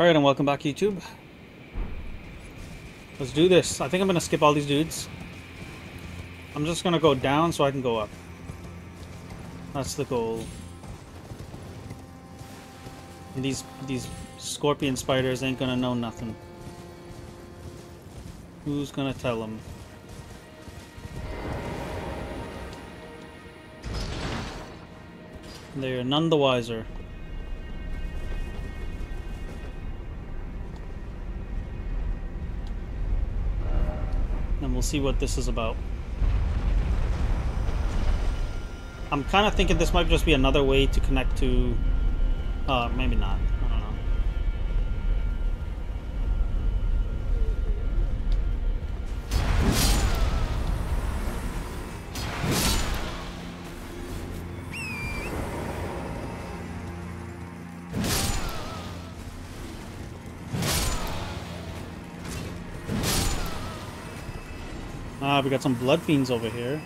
Alright, and welcome back, YouTube. Let's do this. I think I'm going to skip all these dudes. I'm just going to go down so I can go up. That's the goal. And these, these scorpion spiders ain't going to know nothing. Who's going to tell them? They're none the wiser. We'll see what this is about. I'm kind of thinking this might just be another way to connect to... Uh, maybe not. Ah, we got some blood fiends over here.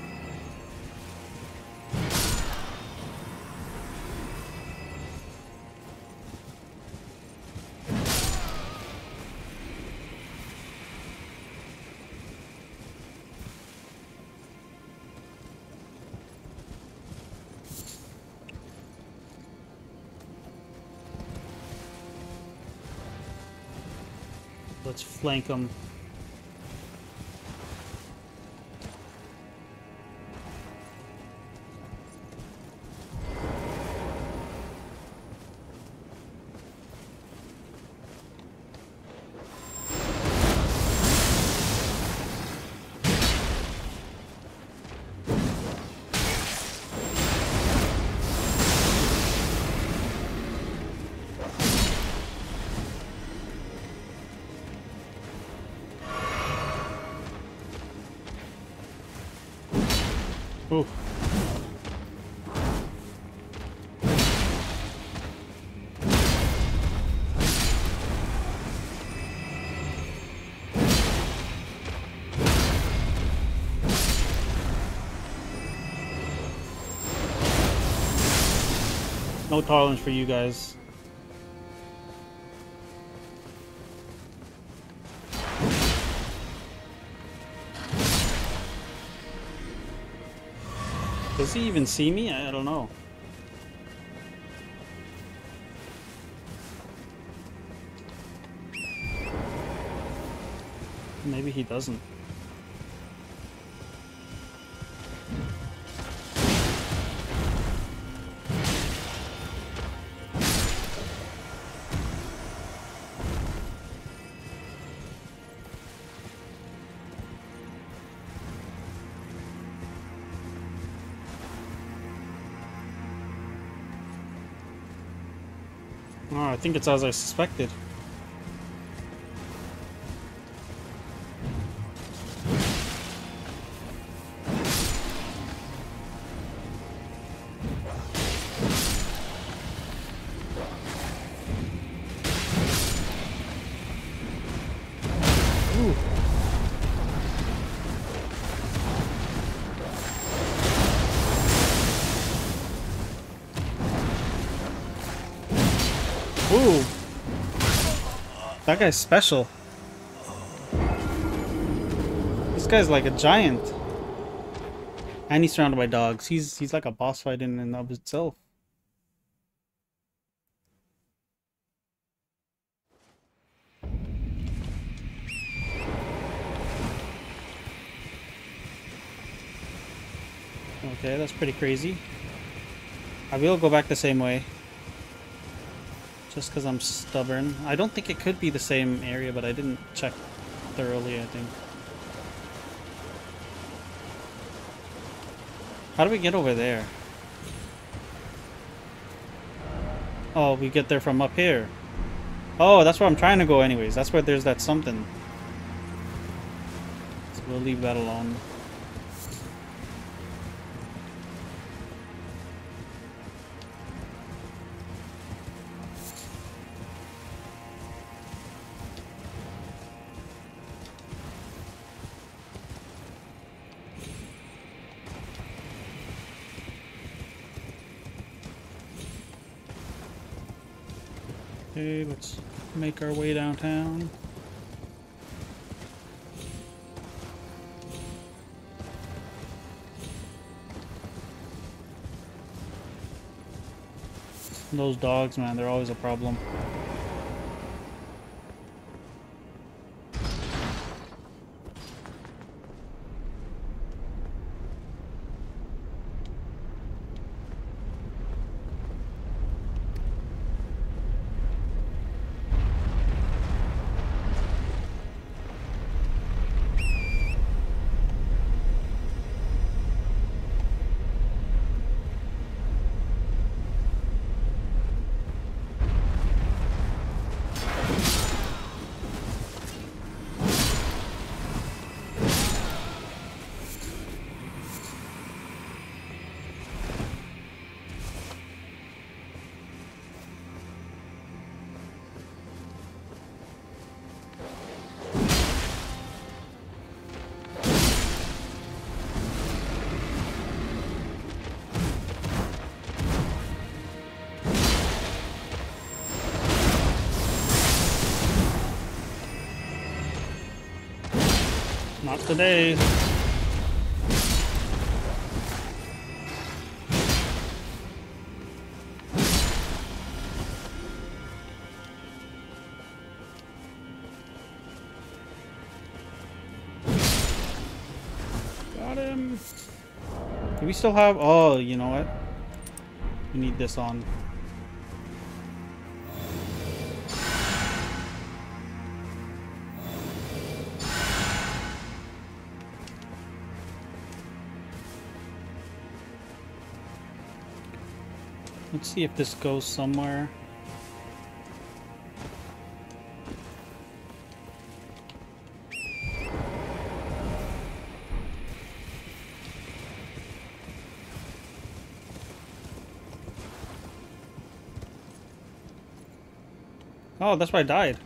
Let's flank them. Ooh. No tolerance for you guys. Does he even see me? I don't know. Maybe he doesn't. I think it's as I suspected. That guy's special. This guy's like a giant. And he's surrounded by dogs. He's he's like a boss fight in and of itself. Okay, that's pretty crazy. I will go back the same way. Just because I'm stubborn. I don't think it could be the same area, but I didn't check thoroughly, I think. How do we get over there? Oh, we get there from up here. Oh, that's where I'm trying to go anyways. That's where there's that something. So we'll leave that alone. Okay, let's make our way downtown. Those dogs, man, they're always a problem. Not today. Got him. Do we still have... Oh, you know what? We need this on. Let's see if this goes somewhere. Oh, that's why I died.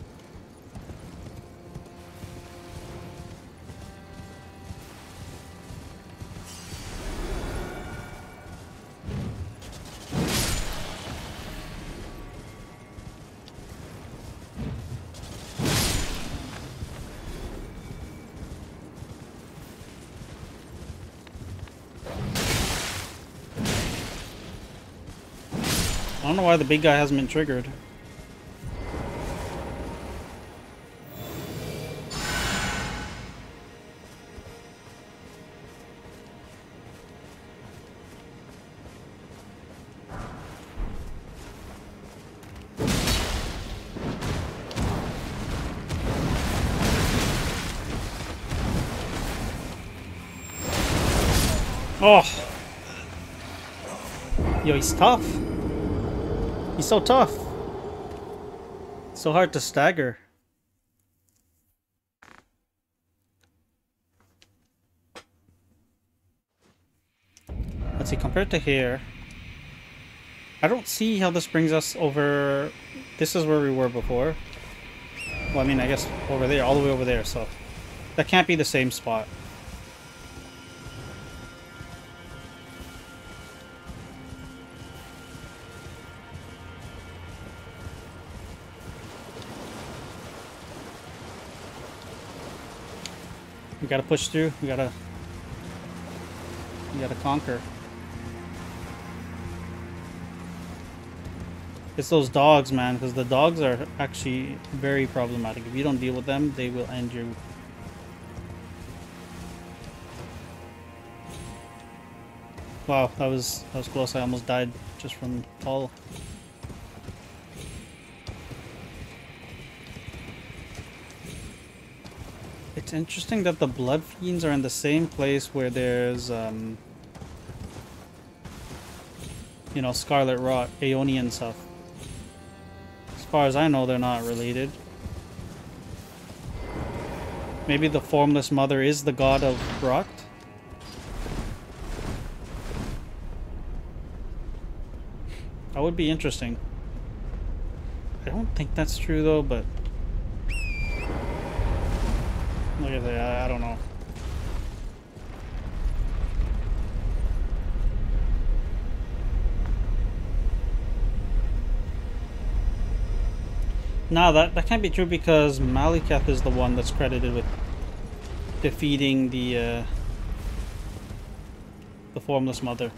I don't know why the big guy hasn't been triggered. Oh! Yo, he's tough. He's so tough. So hard to stagger. Let's see, compared to here, I don't see how this brings us over... This is where we were before. Well, I mean, I guess over there, all the way over there, so... That can't be the same spot. We gotta push through. We gotta... We gotta conquer. It's those dogs, man, because the dogs are actually very problematic. If you don't deal with them, they will end you. Wow, that was that was close. I almost died just from fall. It's interesting that the Blood Fiends are in the same place where there's, um, you know, Scarlet Rot, Aeonian stuff. As far as I know, they're not related. Maybe the Formless Mother is the god of rot. That would be interesting. I don't think that's true though, but Look at that, I don't know. No, that, that can't be true because Maliketh is the one that's credited with defeating the uh, the formless mother.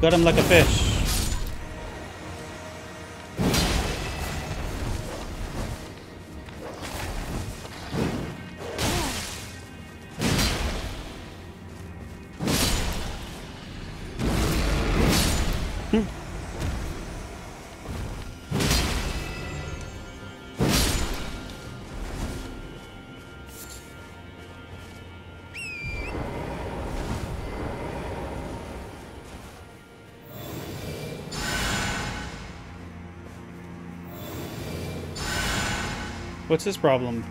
Got him like a fish. What's his problem?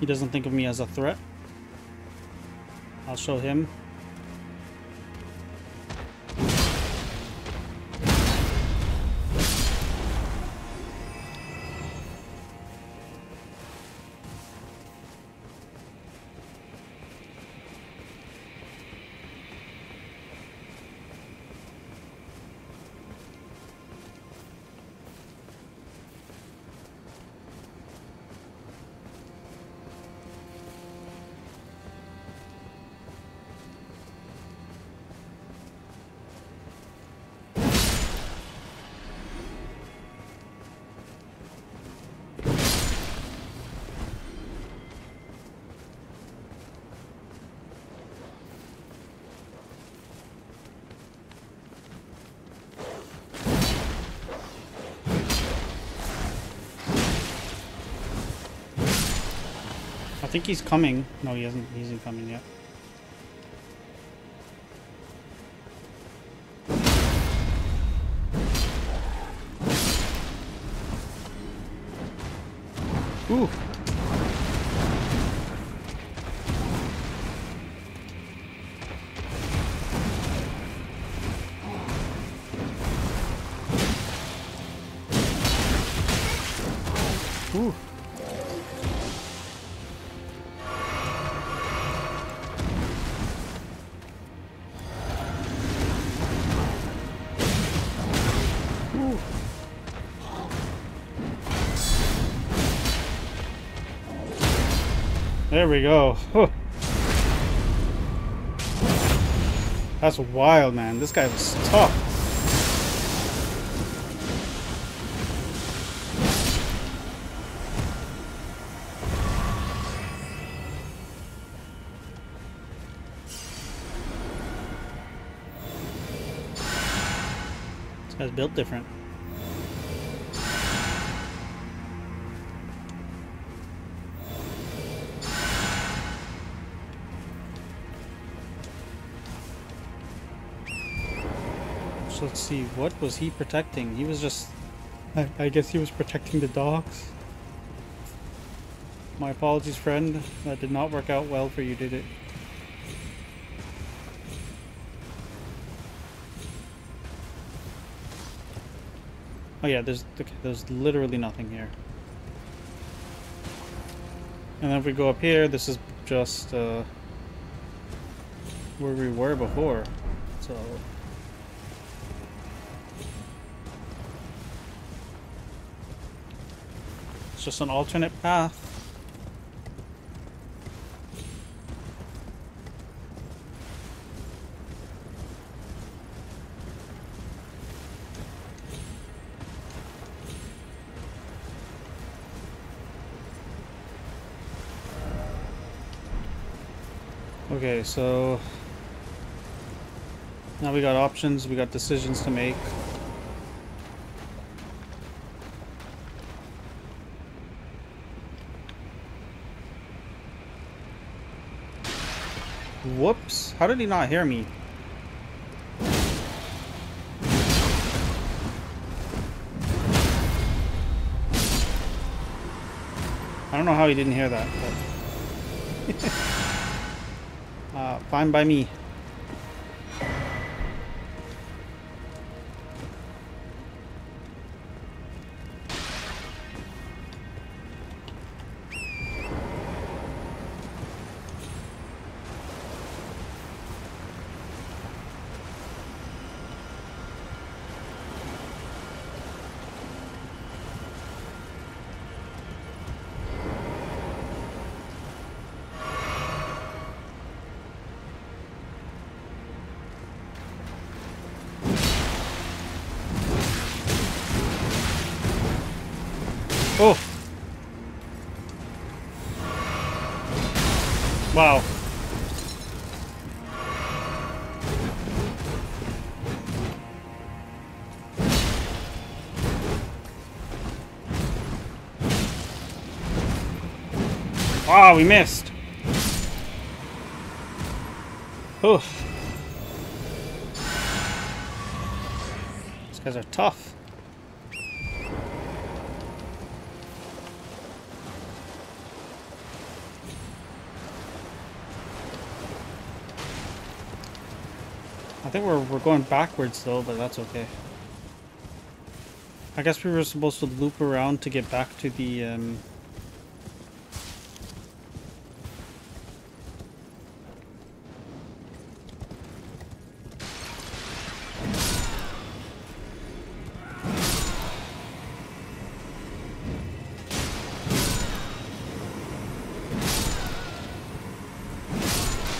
He doesn't think of me as a threat? I'll show him. Think he's coming. No, he hasn't. He isn't coming yet. There we go. That's wild, man. This guy was tough. This guy's built different. Let's see, what was he protecting? He was just... I, I guess he was protecting the dogs. My apologies, friend. That did not work out well for you, did it? Oh yeah, there's okay, there's literally nothing here. And then if we go up here, this is just uh, where we were before. So just an alternate path. Okay, so now we got options, we got decisions to make. Whoops, how did he not hear me? I don't know how he didn't hear that, but... Uh, fine by me. Wow. Wow, we missed. Oof. These guys are tough. I think we're, we're going backwards though, but that's okay. I guess we were supposed to loop around to get back to the um,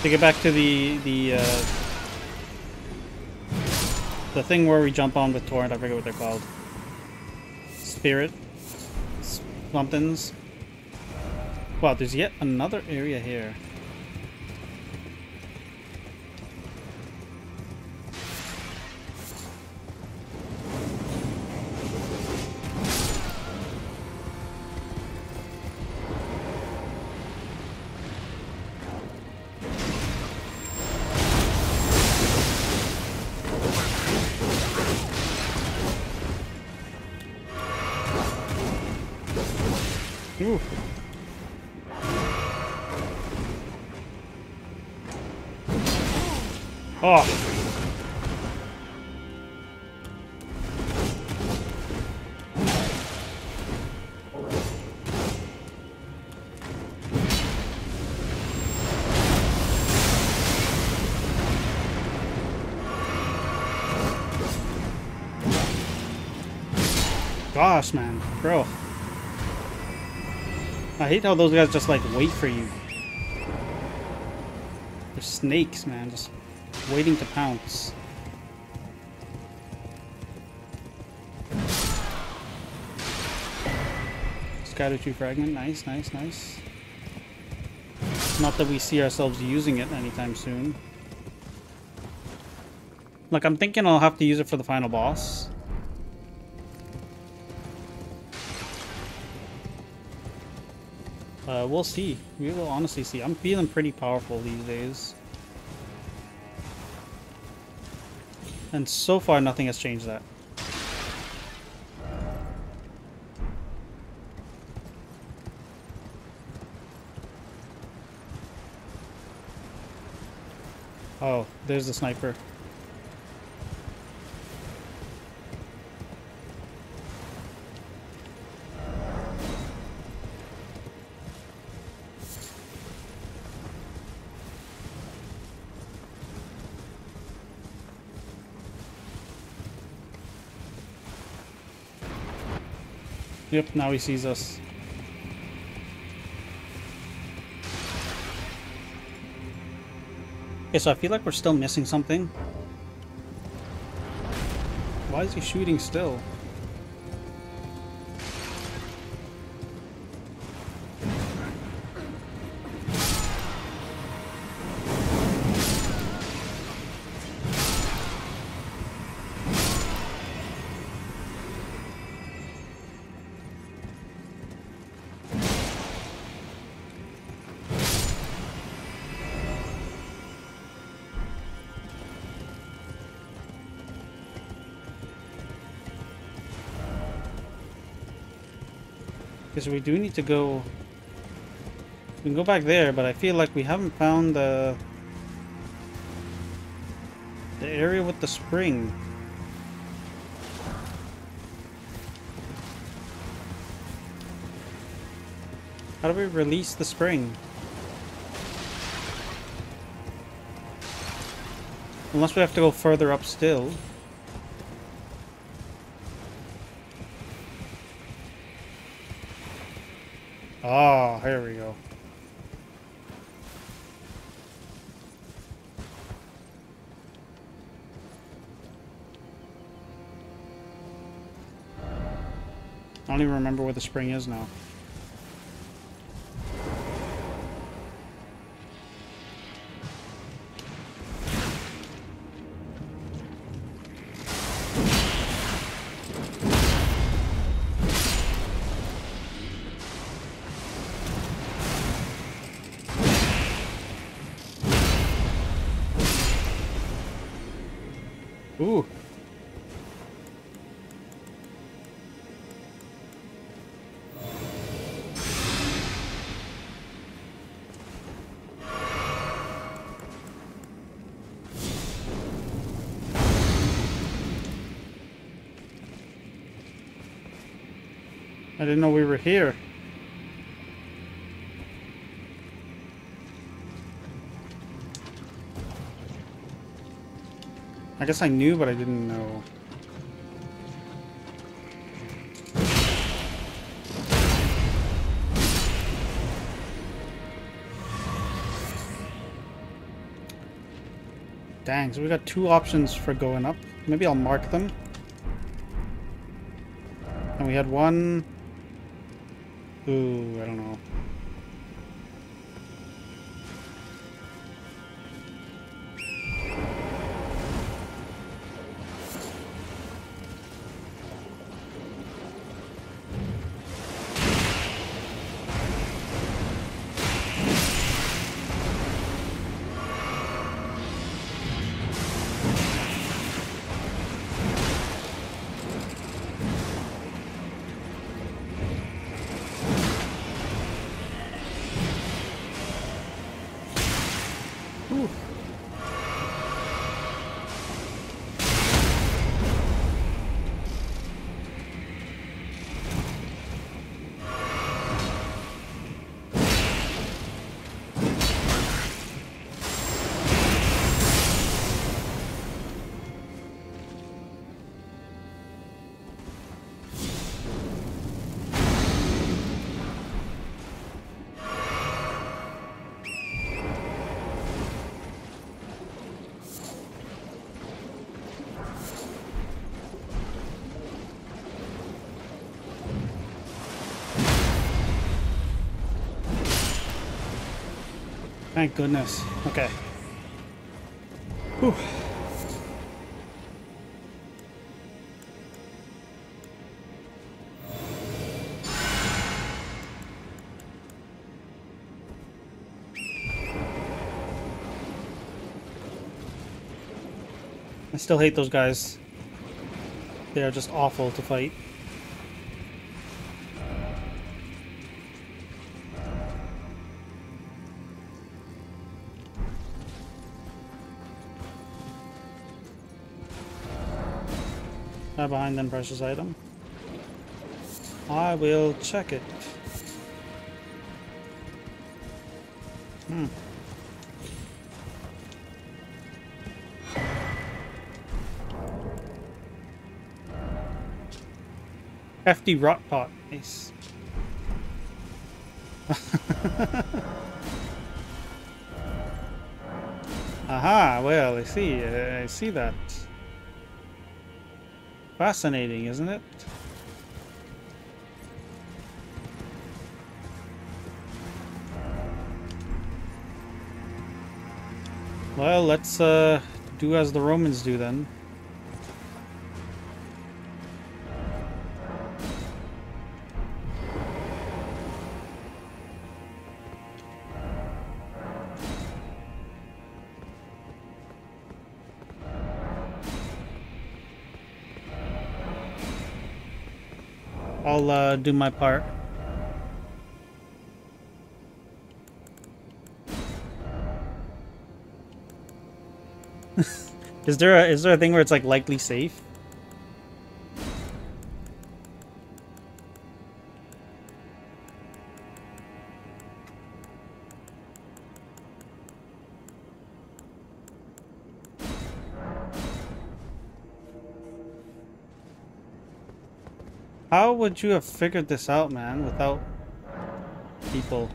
to get back to the the uh, the thing where we jump on with torrent. I forget what they're called. Spirit, somethings. Wow, there's yet another area here. Gosh, man. Bro. I hate how those guys just like wait for you. They're snakes, man, just waiting to pounce. Scadutree fragment, nice, nice, nice. Not that we see ourselves using it anytime soon. Like, I'm thinking I'll have to use it for the final boss. Uh, we'll see. We will honestly see. I'm feeling pretty powerful these days. And so far, nothing has changed that. Oh, there's the sniper. Yep, now he sees us. Okay, so I feel like we're still missing something. Why is he shooting still? Because we do need to go... We can go back there, but I feel like we haven't found the... The area with the spring. How do we release the spring? Unless we have to go further up still. Oh, here we go. I don't even remember where the spring is now. Ooh. I didn't know we were here. I guess I knew, but I didn't know. Dang, so we got two options for going up. Maybe I'll mark them. And we had one... Ooh, I don't know. Thank goodness. Okay. Whew. I still hate those guys. They are just awful to fight. Behind them, precious item. I will check it. Hmm. Hefty rot pot. Nice. Aha, well, I see. I see that. Fascinating, isn't it? Well, let's uh, do as the Romans do then. Do my part. is there a is there a thing where it's like likely safe? How would you have figured this out, man, without people?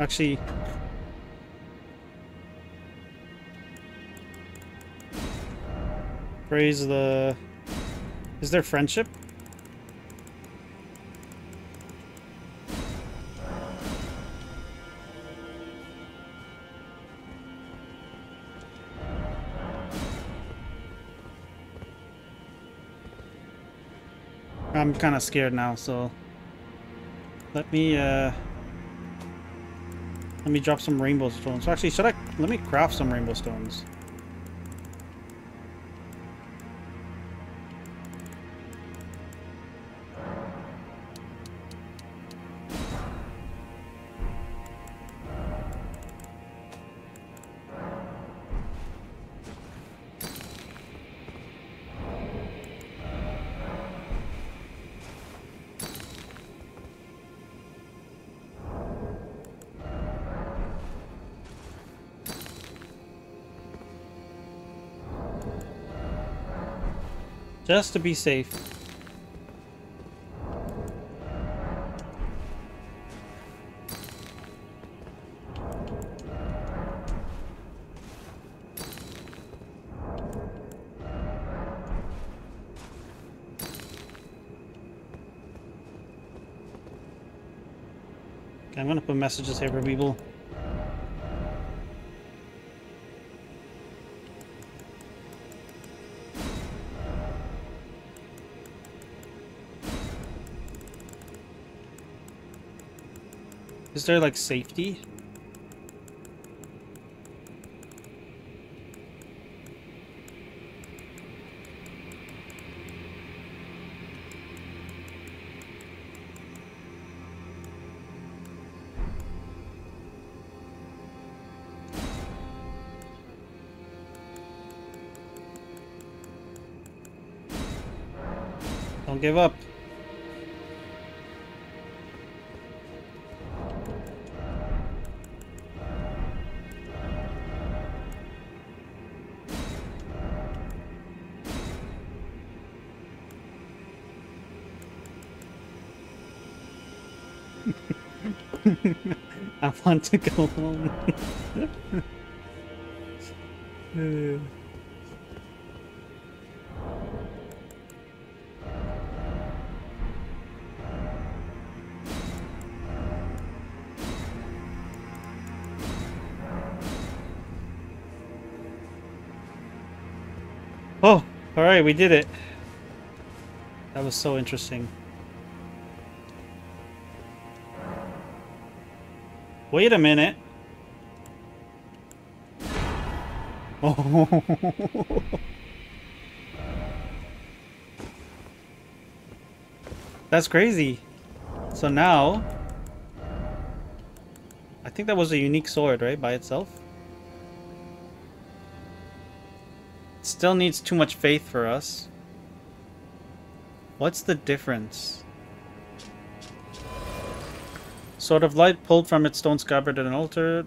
Actually... Praise the... Is there friendship? I'm kind of scared now, so let me uh, let me drop some rainbow stones. Actually, should I let me craft some rainbow stones? Just to be safe. I'm gonna put messages here for people. There like safety? Don't give up. I want to go home. oh, alright, we did it. That was so interesting. Wait a minute. Oh. That's crazy. So now... I think that was a unique sword, right? By itself? Still needs too much faith for us. What's the difference? Sword of light pulled from its stone scabbard and altered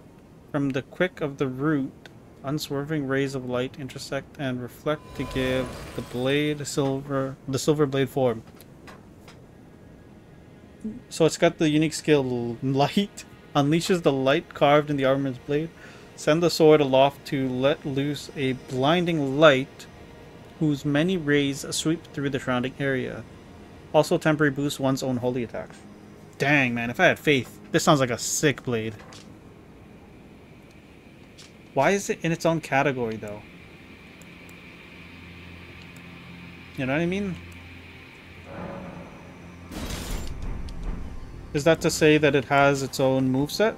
from the quick of the root. Unswerving rays of light intersect and reflect to give the blade silver the silver blade form. So it's got the unique skill light. Unleashes the light carved in the armor's blade. Send the sword aloft to let loose a blinding light whose many rays sweep through the surrounding area. Also temporary boosts one's own holy attacks. Dang, man, if I had faith, this sounds like a sick blade. Why is it in its own category, though? You know what I mean? Is that to say that it has its own moveset?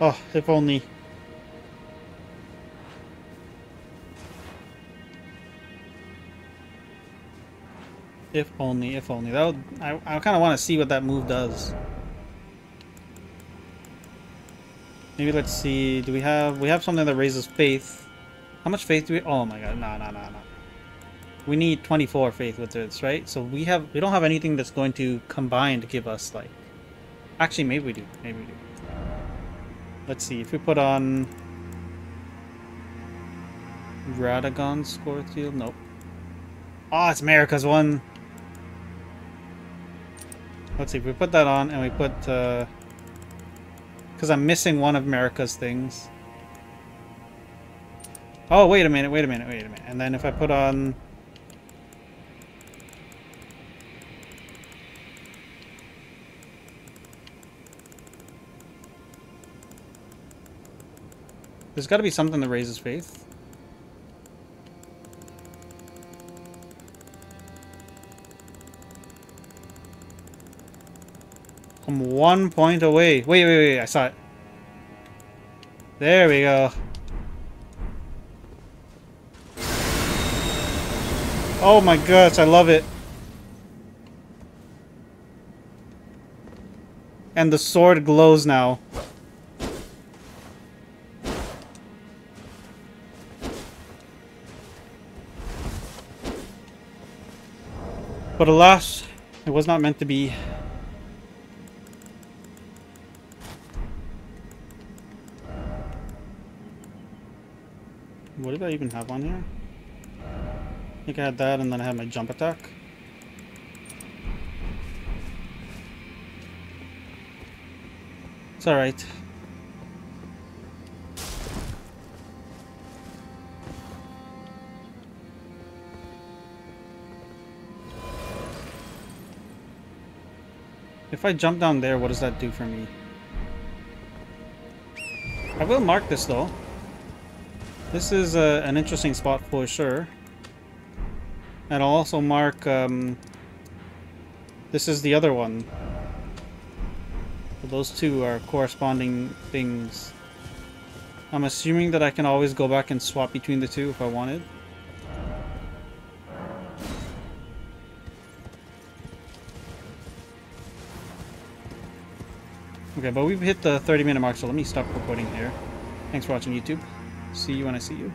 Oh, if only. If only, if only. That would, I, I kind of want to see what that move does. Maybe let's see. Do we have... We have something that raises faith. How much faith do we... Oh my god. No, no, no, no. We need 24 faith with this, right? So we have... We don't have anything that's going to combine to give us, like... Actually, maybe we do. Maybe we do. Let's see. If we put on... Radagon's Soreseal? Nope. Oh, it's Marika's one. Let's see, if we put that on and we put, uh... Because I'm missing one of Marika's things. Oh, wait a minute, wait a minute, wait a minute. And then if I put on... There's got to be something that raises faith. I'm one point away. Wait, wait, wait, I saw it. There we go. Oh my gosh, I love it. And the sword glows now. But alas, it was not meant to be. What did I even have on here? I think I had that and then I had my jump attack. It's alright. If I jump down there, what does that do for me? I will mark this though. This is uh, an interesting spot for sure. And I'll also mark, um, this is the other one. So those two are corresponding things. I'm assuming that I can always go back and swap between the two if I wanted. Okay, but we've hit the 30 minute mark, so let me stop recording here. Thanks for watching YouTube. See you when I see you.